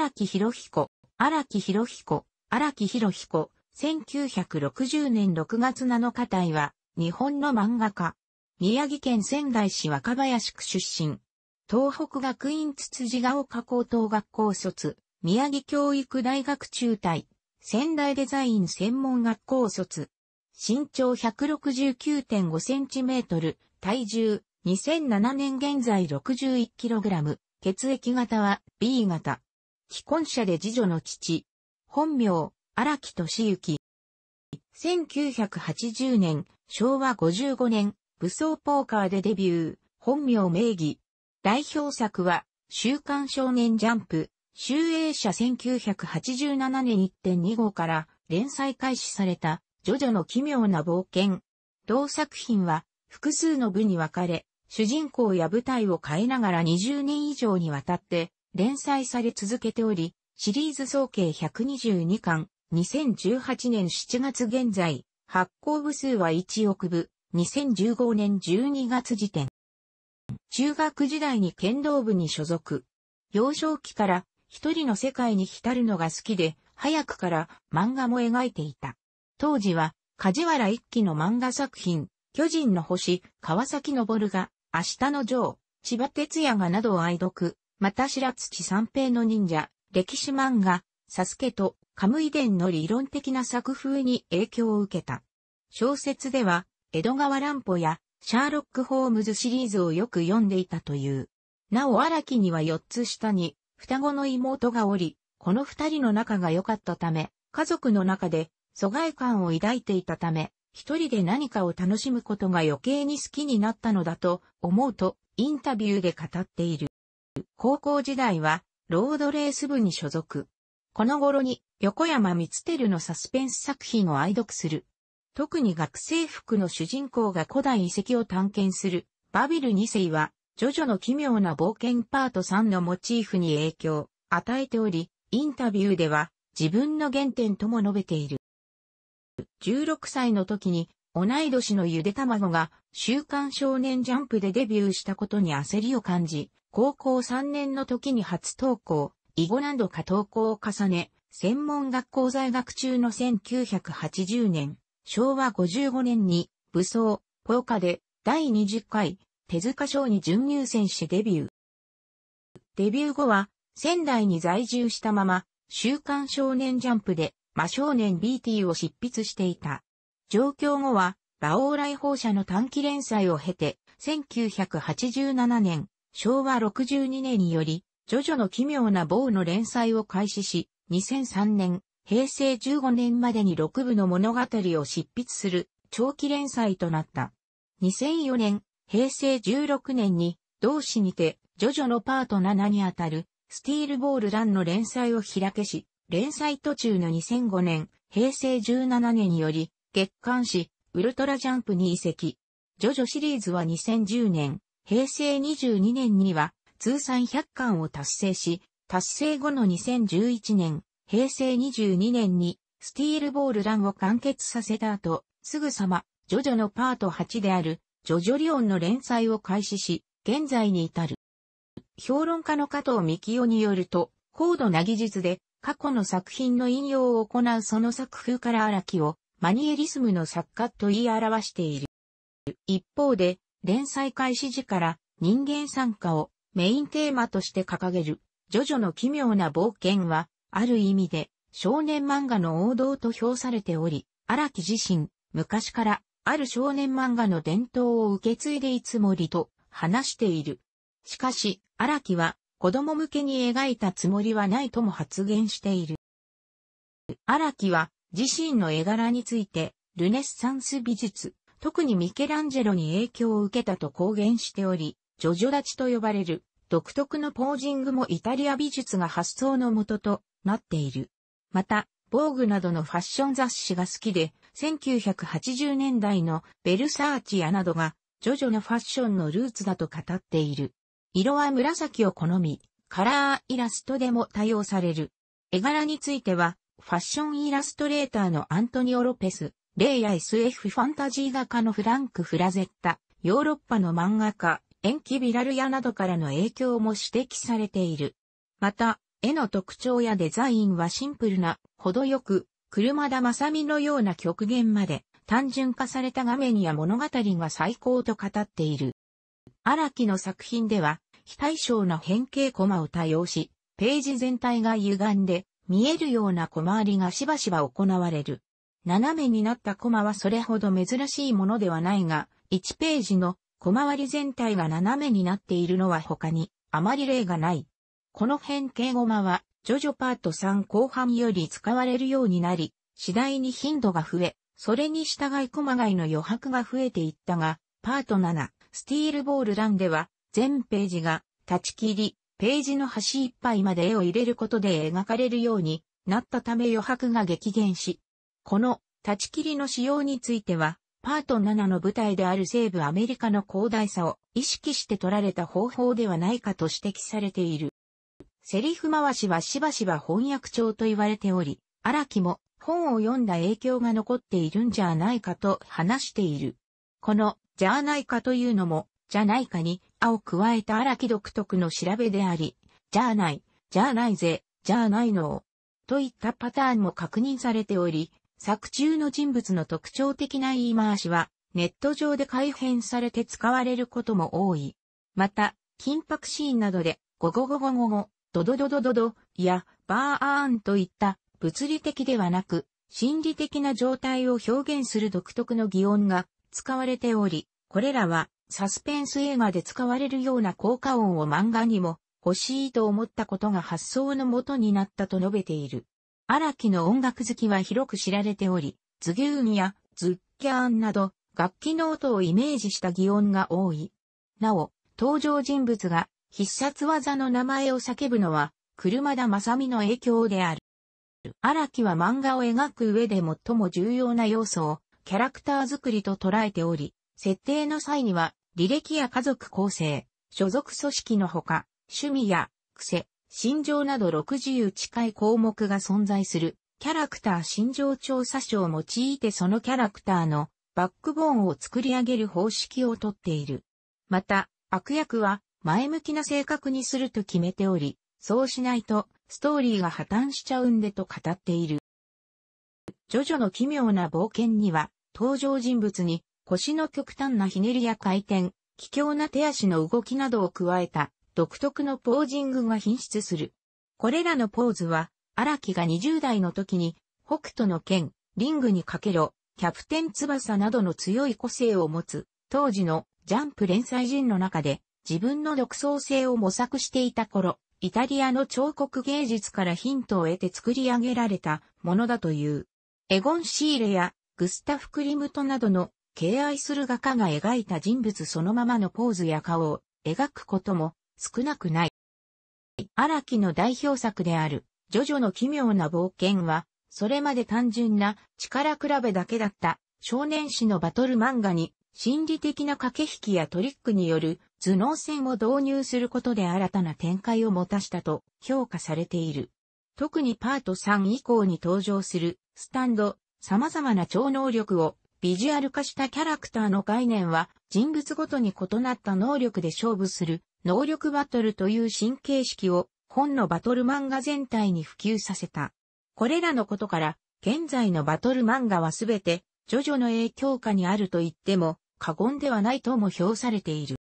荒木博彦、荒木博彦、荒木博彦、1960年6月7日隊は、日本の漫画家。宮城県仙台市若林区出身。東北学院つつじが丘高等学校卒。宮城教育大学中退。仙台デザイン専門学校卒。身長169.5センチメートル。体重2007年現在 61kg。血液型は B 型。既婚者で次女の父。本名、荒木俊之。1980年、昭和55年、武装ポーカーでデビュー。本名名義。代表作は、週刊少年ジャンプ、集英社1987年1.2号から連載開始された、ジョジョの奇妙な冒険。同作品は、複数の部に分かれ、主人公や舞台を変えながら20年以上にわたって連載され続けており、シリーズ総計122巻、2018年7月現在、発行部数は1億部、2015年12月時点。中学時代に剣道部に所属。幼少期から一人の世界に浸るのが好きで、早くから漫画も描いていた。当時は、梶原一騎の漫画作品、巨人の星、川崎昇が、明日のジョー、千葉哲也がなどを愛読、また白土三平の忍者、歴史漫画、サスケとカムイ伝の理論的な作風に影響を受けた。小説では、江戸川乱歩やシャーロック・ホームズシリーズをよく読んでいたという。なお荒木には4つ下に双子の妹がおり、この二人の仲が良かったため、家族の中で疎外感を抱いていたため、一人で何かを楽しむことが余計に好きになったのだと思うとインタビューで語っている。高校時代はロードレース部に所属。この頃に横山光輝のサスペンス作品を愛読する。特に学生服の主人公が古代遺跡を探検するバビル2世は、ジョジョの奇妙な冒険パート3のモチーフに影響、与えており、インタビューでは自分の原点とも述べている。16歳の時に同い年のゆで卵が週刊少年ジャンプでデビューしたことに焦りを感じ、高校3年の時に初投稿、以後何度か投稿を重ね、専門学校在学中の1980年、昭和55年に武装、ポーカで第20回手塚賞に準入選しデビュー。デビュー後は仙台に在住したまま週刊少年ジャンプで魔少年 BT を執筆していた。上京後は馬王来放射の短期連載を経て1987年昭和62年によりジョジョの奇妙な棒の連載を開始し2003年平成15年までに6部の物語を執筆する長期連載となった。2004年、平成16年に同誌にて、ジョジョのパート7にあたるスティールボールランの連載を開けし、連載途中の2005年、平成17年により、月刊誌、ウルトラジャンプに移籍。ジョジョシリーズは2010年、平成22年には通算100巻を達成し、達成後の2011年、平成22年にスティールボールランを完結させた後、すぐさま、ジョジョのパート8である、ジョジョリオンの連載を開始し、現在に至る。評論家の加藤幹夫によると、高度な技術で過去の作品の引用を行うその作風から荒木をマニエリスムの作家と言い表している。一方で、連載開始時から人間参加をメインテーマとして掲げる、ジョジョの奇妙な冒険は、ある意味で少年漫画の王道と評されており、荒木自身、昔からある少年漫画の伝統を受け継いでいつもりと話している。しかし、荒木は子供向けに描いたつもりはないとも発言している。荒木は自身の絵柄について、ルネッサンス美術、特にミケランジェロに影響を受けたと公言しており、ジョジョ立ちと呼ばれる独特のポージングもイタリア美術が発想のもととなっている。また、防具などのファッション雑誌が好きで、1980年代のベルサーチアなどが、ジョジョのファッションのルーツだと語っている。色は紫を好み、カラーイラストでも多用される。絵柄については、ファッションイラストレーターのアントニオ・ロペス、レイや SF ファンタジー画家のフランク・フラゼッタ、ヨーロッパの漫画家、エンキ・ビラルヤなどからの影響も指摘されている。また、絵の特徴やデザインはシンプルな、程よく、車田正美のような極限まで、単純化された画面や物語が最高と語っている。荒木の作品では、非対称な変形コマを多用し、ページ全体が歪んで、見えるような小回りがしばしば行われる。斜めになったコマはそれほど珍しいものではないが、1ページの小回り全体が斜めになっているのは他にあまり例がない。この変形ゴマは、ジョジョパート3後半より使われるようになり、次第に頻度が増え、それに従いコマ外の余白が増えていったが、パート7、スティールボールランでは、全ページが立ち切り、ページの端いっぱいまで絵を入れることで描かれるようになったため余白が激減し、この立ち切りの使用については、パート7の舞台である西部アメリカの広大さを意識して取られた方法ではないかと指摘されている。セリフ回しはしばしば翻訳帳と言われており、荒木も本を読んだ影響が残っているんじゃないかと話している。この、じゃあないかというのも、じゃないかに、あを加えた荒木独特の調べであり、じゃあない、じゃあないぜ、じゃあないのといったパターンも確認されており、作中の人物の特徴的な言い回しは、ネット上で改変されて使われることも多い。また、緊迫シーンなどで、ゴゴゴゴゴゴ、ドドドドドド、や、バーアーンといった物理的ではなく、心理的な状態を表現する独特の擬音が使われており、これらはサスペンス映画で使われるような効果音を漫画にも欲しいと思ったことが発想のもとになったと述べている。荒木の音楽好きは広く知られており、ズギューンやズッキャーンなど楽器の音をイメージした擬音が多い。なお、登場人物が必殺技の名前を叫ぶのは、車田正美の影響である。荒木は漫画を描く上で最も重要な要素をキャラクター作りと捉えており、設定の際には履歴や家族構成、所属組織のほか、趣味や癖、心情など60近い項目が存在する、キャラクター心情調査書を用いてそのキャラクターのバックボーンを作り上げる方式をとっている。また、悪役は前向きな性格にすると決めており、そうしないとストーリーが破綻しちゃうんでと語っている。ジョジョの奇妙な冒険には、登場人物に腰の極端なひねりや回転、奇妙な手足の動きなどを加えた独特のポージングが品質する。これらのポーズは、荒木が20代の時に、北斗の剣、リングにかけろ、キャプテン翼などの強い個性を持つ、当時のジャンプ連載人の中で、自分の独創性を模索していた頃、イタリアの彫刻芸術からヒントを得て作り上げられたものだという。エゴン・シーレやグスタフ・クリムトなどの敬愛する画家が描いた人物そのままのポーズや顔を描くことも少なくない。荒木の代表作である、ジョジョの奇妙な冒険は、それまで単純な力比べだけだった少年誌のバトル漫画に心理的な駆け引きやトリックによる頭脳戦を導入することで新たな展開を持たしたと評価されている。特にパート3以降に登場するスタンド、様々な超能力をビジュアル化したキャラクターの概念は人物ごとに異なった能力で勝負する能力バトルという新形式を本のバトル漫画全体に普及させた。これらのことから、現在のバトル漫画はすべて、ジョジョの影響下にあると言っても過言ではないとも評されている。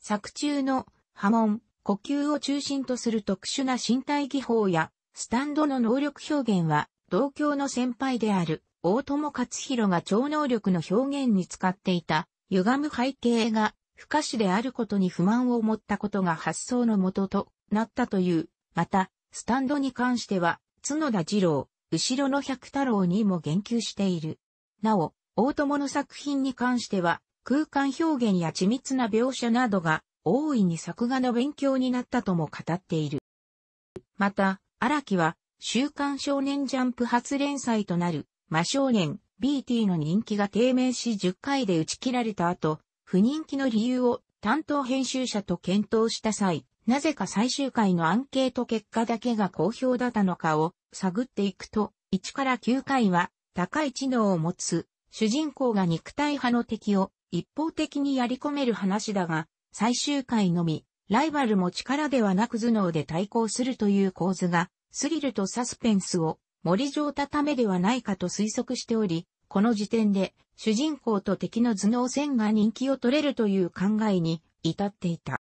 作中の波紋、呼吸を中心とする特殊な身体技法や、スタンドの能力表現は、同郷の先輩である、大友克弘が超能力の表現に使っていた、歪む背景が不可視であることに不満を持ったことが発想のもととなったという。また、スタンドに関しては、角田二郎、後ろの百太郎にも言及している。なお、大友の作品に関しては、空間表現や緻密な描写などが大いに作画の勉強になったとも語っている。また、荒木は、週刊少年ジャンプ初連載となる、魔少年、BT の人気が低迷し10回で打ち切られた後、不人気の理由を担当編集者と検討した際、なぜか最終回のアンケート結果だけが好評だったのかを探っていくと、1から9回は高い知能を持つ主人公が肉体派の敵を一方的にやり込める話だが、最終回のみライバルも力ではなく頭脳で対抗するという構図が、スリルとサスペンスを森上たためではないかと推測しており、この時点で主人公と敵の頭脳戦が人気を取れるという考えに至っていた。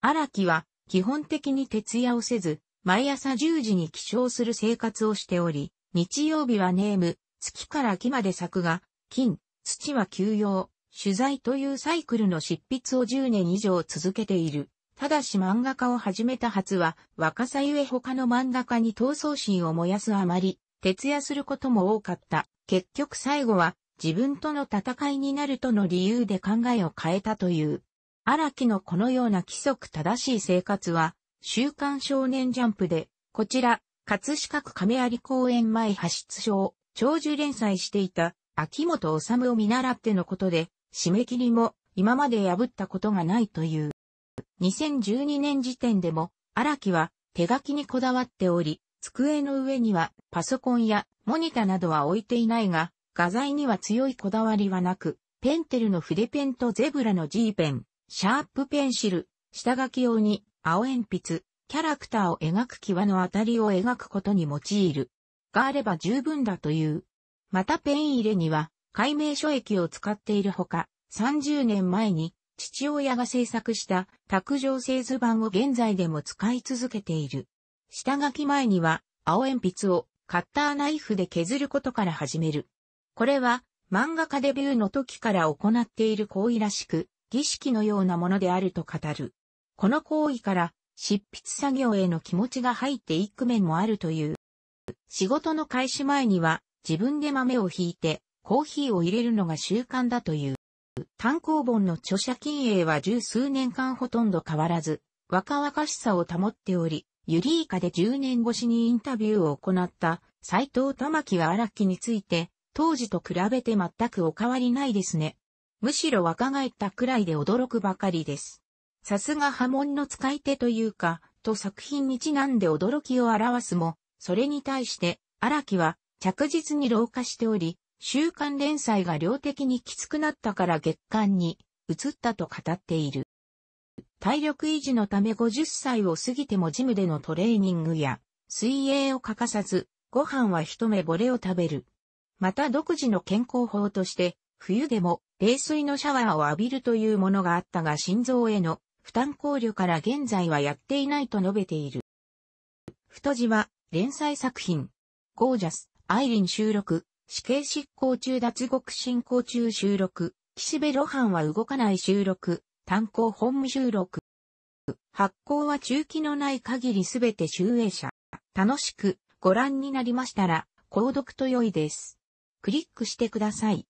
荒木は基本的に徹夜をせず、毎朝10時に起床する生活をしており、日曜日はネーム、月から木まで咲くが、金、土は休養、取材というサイクルの執筆を10年以上続けている。ただし漫画家を始めた初は、若さゆえ他の漫画家に闘争心を燃やすあまり、徹夜することも多かった。結局最後は、自分との戦いになるとの理由で考えを変えたという。荒木のこのような規則正しい生活は、週刊少年ジャンプで、こちら、葛飾区亀有公園前派出所長寿連載していた秋元治を見習ってのことで、締め切りも今まで破ったことがないという。2012年時点でも荒木は手書きにこだわっており、机の上にはパソコンやモニタなどは置いていないが、画材には強いこだわりはなく、ペンテルの筆ペンとゼブラの G ペン、シャープペンシル、下書き用に青鉛筆、キャラクターを描く際のあたりを描くことに用いる。があれば十分だという。またペン入れには、解明書液を使っているほか、30年前に父親が制作した卓上製図版を現在でも使い続けている。下書き前には青鉛筆をカッターナイフで削ることから始める。これは漫画家デビューの時から行っている行為らしく、儀式のようなものであると語る。この行為から執筆作業への気持ちが入っていく面もあるという。仕事の開始前には自分で豆をひいてコーヒーを入れるのが習慣だという。単行本の著者金営は十数年間ほとんど変わらず、若々しさを保っており、ユリーカで10年越しにインタビューを行った斎藤玉木は荒木について、当時と比べて全くお変わりないですね。むしろ若返ったくらいで驚くばかりです。さすが波紋の使い手というか、と作品にちなんで驚きを表すも、それに対して、荒木は着実に老化しており、週刊連載が量的にきつくなったから月刊に移ったと語っている。体力維持のため50歳を過ぎてもジムでのトレーニングや水泳を欠かさず、ご飯は一目惚れを食べる。また独自の健康法として、冬でも冷水のシャワーを浴びるというものがあったが心臓への負担考慮から現在はやっていないと述べている。太字は連載作品。ゴージャス、アイリン収録、死刑執行中脱獄進行中収録、岸辺露伴は動かない収録、炭鉱本務収録。発行は中期のない限りすべて集英者。楽しくご覧になりましたら、購読と良いです。クリックしてください。